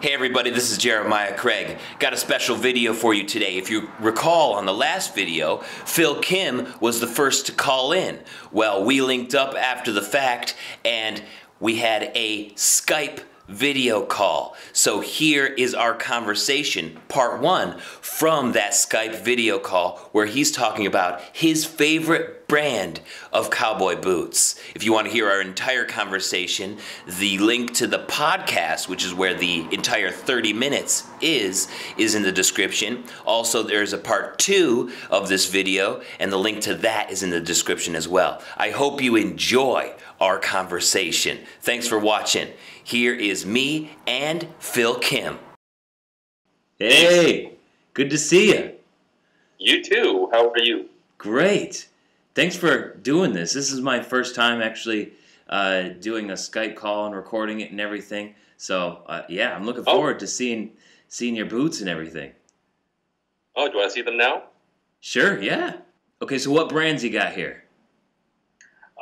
Hey everybody, this is Jeremiah Craig. Got a special video for you today. If you recall on the last video, Phil Kim was the first to call in. Well, we linked up after the fact and we had a Skype video call. So here is our conversation, part one, from that Skype video call where he's talking about his favorite brand of cowboy boots. If you want to hear our entire conversation, the link to the podcast, which is where the entire 30 minutes is, is in the description. Also, there's a part two of this video, and the link to that is in the description as well. I hope you enjoy our conversation. Thanks for watching. Here is me and Phil Kim. Hey, good to see you. You too. How are you? Great. Thanks for doing this. This is my first time actually uh, doing a Skype call and recording it and everything. So uh, yeah, I'm looking forward oh. to seeing seeing your boots and everything. Oh, do I see them now? Sure. Yeah. Okay. So what brands you got here?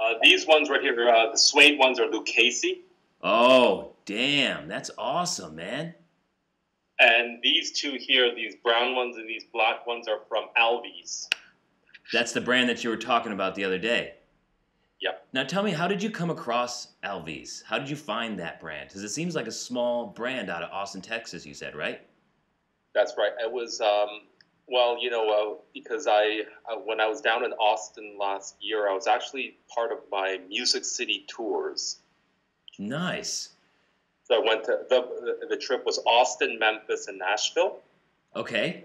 Uh, these ones right here, uh, the suede ones are Lucchese. Oh, damn. That's awesome, man. And these two here, these brown ones and these black ones, are from Alvies. That's the brand that you were talking about the other day. Yep. Now tell me, how did you come across Alvies? How did you find that brand? Because it seems like a small brand out of Austin, Texas. You said, right? That's right. It was, um, well, you know, uh, because I, uh, when I was down in Austin last year, I was actually part of my Music City tours. Nice. So I went to the the trip was Austin, Memphis, and Nashville. Okay.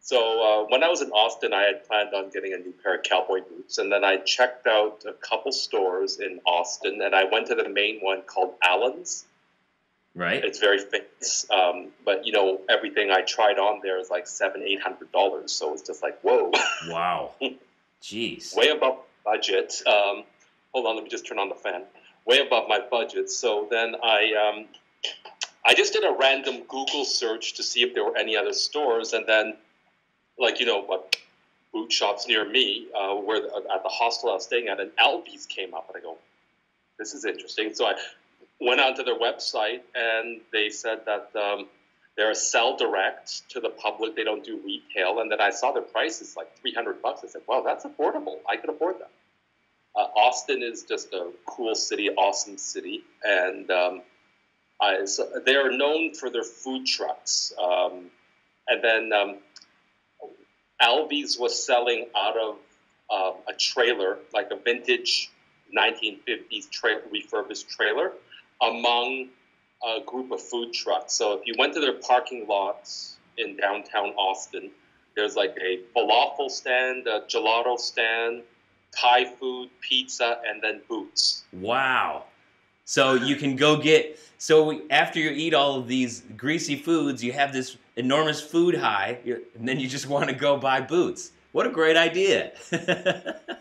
So uh, when I was in Austin, I had planned on getting a new pair of cowboy boots, and then I checked out a couple stores in Austin, and I went to the main one called Allen's. Right. It's very famous, um, but you know everything I tried on there is like seven, eight hundred dollars. So it's just like whoa. Wow. Jeez. Way above budget. Um, hold on, let me just turn on the fan way above my budget. So then I um, I just did a random Google search to see if there were any other stores, and then like you know what boot shops near me, uh, where the, at the hostel I was staying at, and Alvies came up, and I go, this is interesting. So I went onto their website, and they said that. Um, they're a sell direct to the public. They don't do retail. And then I saw their prices like 300 bucks. I said, wow, that's affordable. I could afford that. Uh, Austin is just a cool city, awesome city, and um, I, so they're known for their food trucks. Um, and then um, Alvies was selling out of uh, a trailer, like a vintage 1950s tra- refurbished trailer, among a group of food trucks. So if you went to their parking lots in downtown Austin, there's like a falafel stand, a gelato stand, Thai food, pizza, and then boots. Wow. So you can go get so after you eat all of these greasy foods, you have this enormous food high, and then you just want to go buy boots. What a great idea!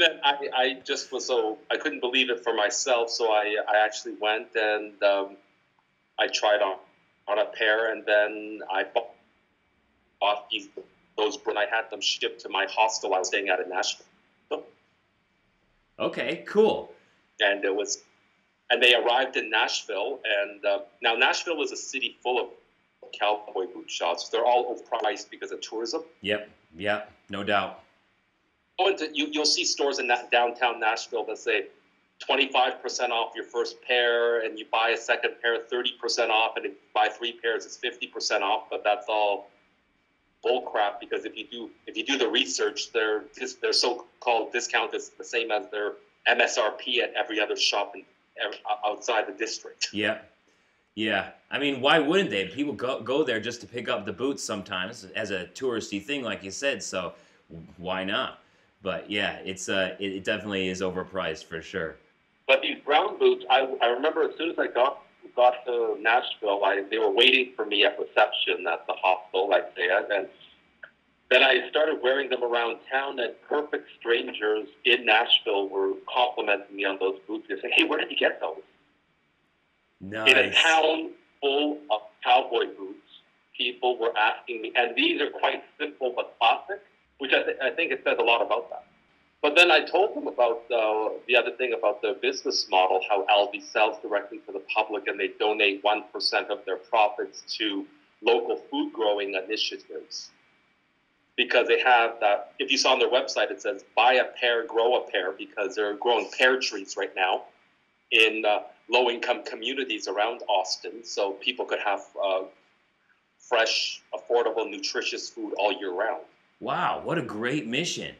then I, I just was so I couldn't believe it for myself, so I I actually went and um, I tried on on a pair, and then I bought, bought these those and I had them shipped to my hostel I was staying at in Nashville. Okay, cool. And it was, and they arrived in Nashville, and uh, now Nashville is a city full of cowboy boot shops. They're all overpriced because of tourism. Yep, yep, no doubt. Go into, you, you'll see stores in that downtown Nashville that say 25% off your first pair, and you buy a second pair 30% off, and if you buy three pairs, it's 50% off. But that's all bullcrap because if you do if you do the research, their their so-called discount is the same as their MSRP at every other shop in, er, outside the district. Yeah, yeah. I mean, why wouldn't they? People go go there just to pick up the boots sometimes as a touristy thing, like you said. So why not? But yeah, it's uh, it, it definitely is overpriced for sure. But these brown boots, I, I remember as soon as I got got to Nashville, I, they were waiting for me at reception at the hostel, like they had, and then I started wearing them around town, and perfect strangers in Nashville were complimenting me on those boots. They say, "Hey, where did you get those?" Nice. In a town full of cowboy boots, people were asking me, and these are quite simple but classic, which I, th- I think it says a lot about that. but then I told them about uh, the other thing about their business model, how Aldi sells directly to the public and they donate 1% of their profits to local food growing initiatives. Because they have that, if you saw on their website, it says buy a pear, grow a pear, because they're growing pear trees right now in uh, low income communities around Austin. So people could have uh, fresh, affordable, nutritious food all year round. Wow, what a great mission.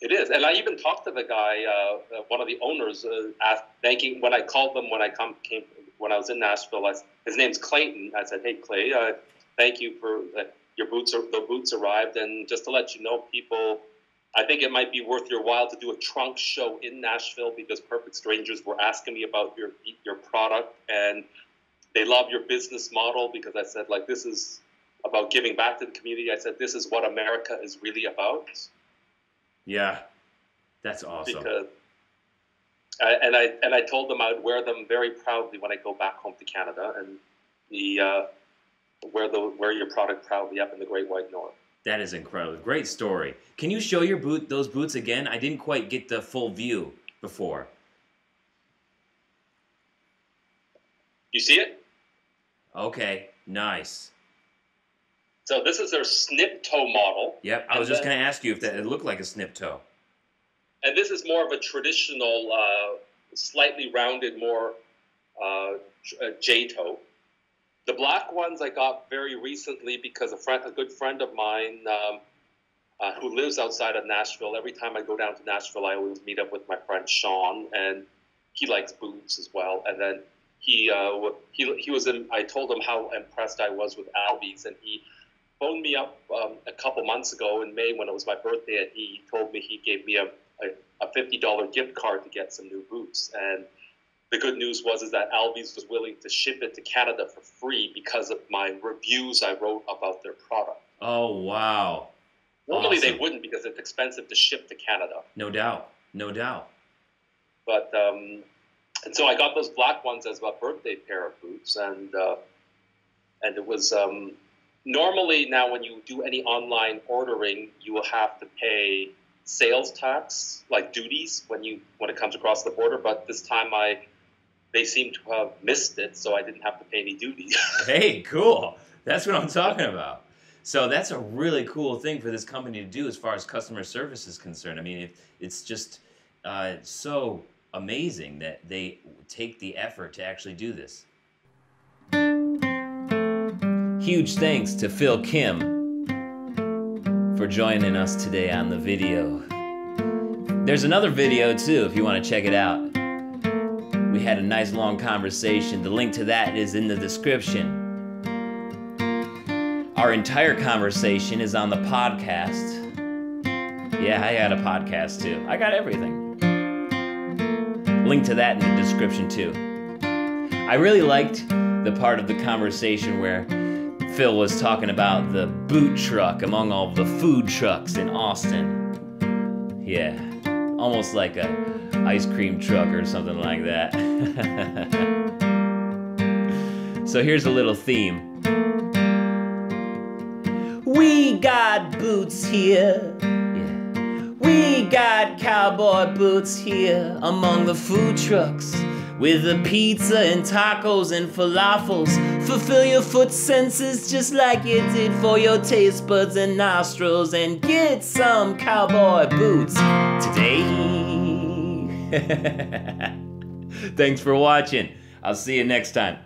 It is, and I even talked to the guy, uh, one of the owners, uh, asked, thanking when I called them when I come came when I was in Nashville. I, his name's Clayton. I said, "Hey Clay, uh, thank you for uh, your boots. Are, the boots arrived, and just to let you know, people, I think it might be worth your while to do a trunk show in Nashville because Perfect Strangers were asking me about your your product, and they love your business model because I said like this is about giving back to the community. I said this is what America is really about." Yeah, that's awesome. Because, I, and I and I told them I would wear them very proudly when I go back home to Canada, and the uh, wear the wear your product proudly up in the Great White North. That is incredible. Great story. Can you show your boot those boots again? I didn't quite get the full view before. You see it? Okay, nice. So this is their snip toe model. Yep, I was just going to ask you if that it looked like a snip toe. And this is more of a traditional, uh, slightly rounded, more uh, J toe. The black ones I got very recently because a friend, a good friend of mine, um, uh, who lives outside of Nashville. Every time I go down to Nashville, I always meet up with my friend Sean, and he likes boots as well. And then he uh, he he was in. I told him how impressed I was with Alvies, and he phoned me up um, a couple months ago in May when it was my birthday, and he told me he gave me a, a, a fifty dollar gift card to get some new boots. And the good news was is that Alvies was willing to ship it to Canada for free because of my reviews I wrote about their product. Oh wow! Normally awesome. they wouldn't because it's expensive to ship to Canada. No doubt, no doubt. But um, and so I got those black ones as a birthday pair of boots, and uh, and it was um, normally now when you do any online ordering, you will have to pay sales tax, like duties, when you when it comes across the border. But this time I they seem to have missed it, so I didn't have to pay any duties. hey, cool. That's what I'm talking about. So that's a really cool thing for this company to do as far as customer service is concerned. I mean, it, it's just uh, so amazing that they take the effort to actually do this. Huge thanks to Phil Kim for joining us today on the video. There's another video too if you want to check it out. We had a nice long conversation. The link to that is in the description. Our entire conversation is on the podcast. Yeah, I got a podcast too. I got everything. Link to that in the description too. I really liked the part of the conversation where Phil was talking about the boot truck among all the food trucks in Austin. Yeah, almost like a ice cream truck or something like that. so here's a little theme. We got boots here. Yeah. We got cowboy boots here among the food trucks with the pizza and tacos and falafels. Fulfill your foot senses just like it did for your taste buds and nostrils, and get some cowboy boots today. Thanks for watching. I'll see you next time.